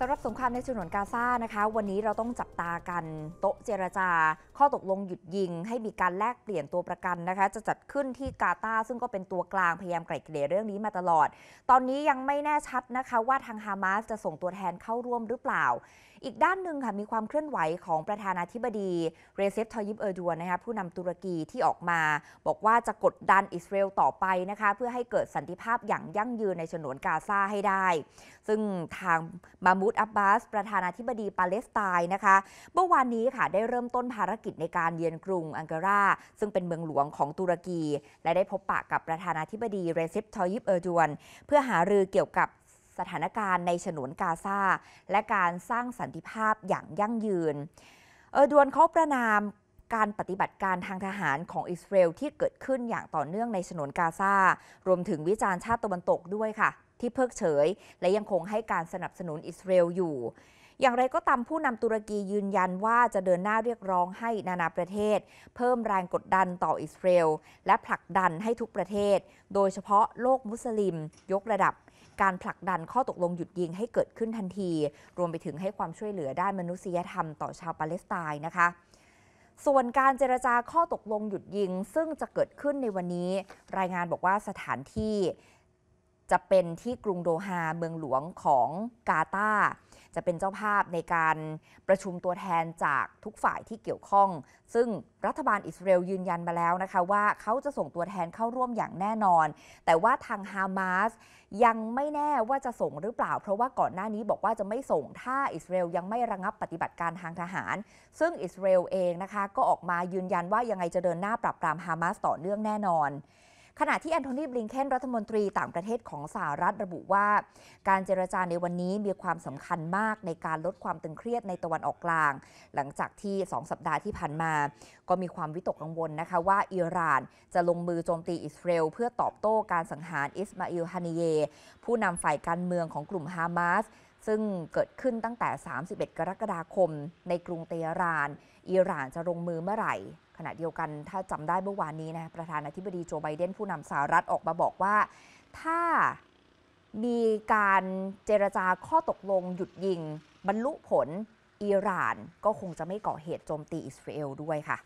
สำหรับสงครามในฉนวนกาซานะคะ วันนี้เราต้องจับตากันโต๊ะเจรจา ข้อตกลงหยุดยิง ให้มีการแลกเปลี่ยนตัวประกันนะคะ จะจัดขึ้นที่กาตาร์ซึ่งก็เป็นตัวกลางพยายามไกล่เกลี่ยเรื่องนี้มาตลอด ตอนนี้ยังไม่แน่ชัดนะคะว่าทางฮามาสจะส่งตัวแทนเข้าร่วมหรือเปล่า อีกด้านหนึ่งค่ะมีความเคลื่อนไหวของประธานาธิบดีเรเจปทายยิปเออร์ดวนนะคะผู้นำตุรกีที่ออกมา บอกว่าจะกดดันอิสราเอลต่อไปนะคะเพื่อให้เกิดสันติภาพอย่างยั่งยืนในฉนวนกาซาให้ได้ ซึ่งทางมาห์มูดอับบาส ประธานาธิบดีปาเลสไตน์นะคะ เมื่อวานนี้ค่ะได้เริ่มต้นภารกิจในการเยือนกรุงอังการา ซึ่งเป็นเมืองหลวงของตุรกี และได้พบปะกับประธานาธิบดีเรเจปทายยิปเออร์ดวน เพื่อหารือเกี่ยวกับสถานการณ์ในฉนวนกาซาและการสร้างสันติภาพอย่างยั่งยืน เออร์ดวนเขาประณามการปฏิบัติการทางทหารของอิสราเอลที่เกิดขึ้นอย่างต่อเนื่องในฉนวนกาซา รวมถึงวิจารณ์ชาติตะวันตกด้วยค่ะ ที่เพิกเฉย และยังคงให้การสนับสนุนอิสราเอลอยู่ อย่างไรก็ตามผู้นำตุรกียืนยันว่าจะเดินหน้าเรียกร้องให้นานาประเทศ เพิ่มแรงกดดันต่ออิสราเอลและผลักดันให้ทุกประเทศ โดยเฉพาะโลกมุสลิม ยกระดับการผลักดันข้อตกลงหยุดยิงให้เกิดขึ้นทันที รวมไปถึงให้ความช่วยเหลือด้านมนุษยธรรมต่อชาวปาเลสไตน์นะคะ ส่วนการเจรจาข้อตกลงหยุดยิง ซึ่งจะเกิดขึ้นในวันนี้ รายงานบอกว่าสถานที่ จะเป็นที่กรุงโดฮาเมืองหลวงของกาตาร์จะเป็นเจ้าภาพในการประชุมตัวแทนจากทุกฝ่ายที่เกี่ยวข้อง ซึ่งรัฐบาลอิสราเอลยืนยันมาแล้วนะคะว่าเขาจะส่งตัวแทนเข้าร่วมอย่างแน่นอน แต่ว่าทางฮามาสยังไม่แน่ว่าจะส่งหรือเปล่า เพราะว่าก่อนหน้านี้บอกว่าจะไม่ส่งถ้าอิสราเอลยังไม่ระงับปฏิบัติการทางทหาร ซึ่งอิสราเอลเองนะคะก็ออกมายืนยันว่ายังไงจะเดินหน้าปรับปรามฮามาสต่อเนื่องแน่นอน ขณะที่แอนโทนีบลิงเคนรัฐมนตรีต่างประเทศของสหรัฐระบุว่า การเจรจาในวันนี้มีความสำคัญมากในการลดความตึงเครียดในตะวันออกกลาง หลังจากที่ 2 สัปดาห์ที่ผ่านมา ก็มีความวิตกกังวลนะคะว่าอิหร่านจะลงมือโจมตีอิสราเอลเพื่อตอบโต้การสังหารอิสมาอิลฮานิเย ผู้นำฝ่ายการเมืองของกลุ่มฮามาส ซึ่งเกิดขึ้นตั้งแต่ 31 กรกฎาคม ในกรุงเตหะราน อิหร่านจะลงมือเมื่อไหร่ ขณะเดียวกันถ้าจำได้เมื่อวานนี้นะประธานาธิบดีโจไบเดนผู้นำสหรัฐออกมาบอกว่า ถ้ามีการเจรจาข้อตกลงหยุดยิง บรรลุผลอิหร่านก็คงจะไม่ก่อเหตุโจมตีอิสราเอลด้วยค่ะ